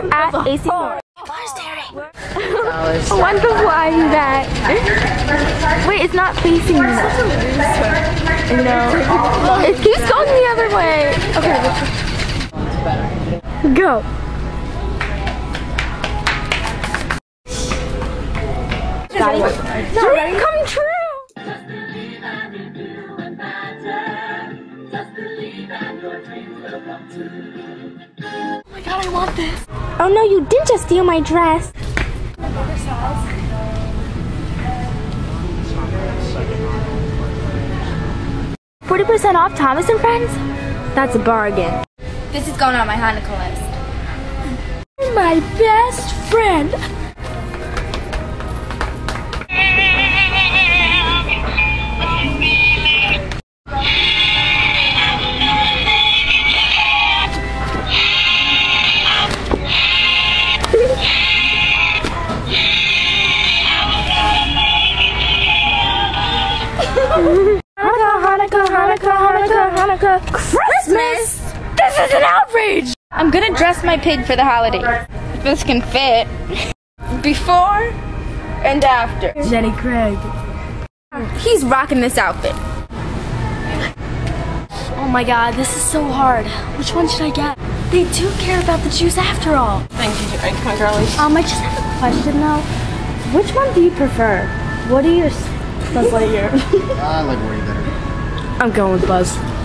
We're at AC Moore. Wonder why that. Wait, it's not facing me. No. It keeps going the other way. Okay. Go. Dream come true. Oh my god, I want this. Oh no, you didn't just steal my dress. Forty percent off Thomas and Friends? That's a bargain. This is going on my Hanukkah list. My best friend. Hanukkah, Hanukkah, Christmas! This is an outrage! I'm gonna dress my pig for the holiday. If this can fit. Before and after. Jenny Craig. He's rocking this outfit. Oh my god, this is so hard. Which one should I get? They do care about the Jews after all. Thank you, my girlies. Um, I just have a question though. Which one do you prefer? What are your... Buzz Lightyear. I like Woody better. I'm going with Buzz.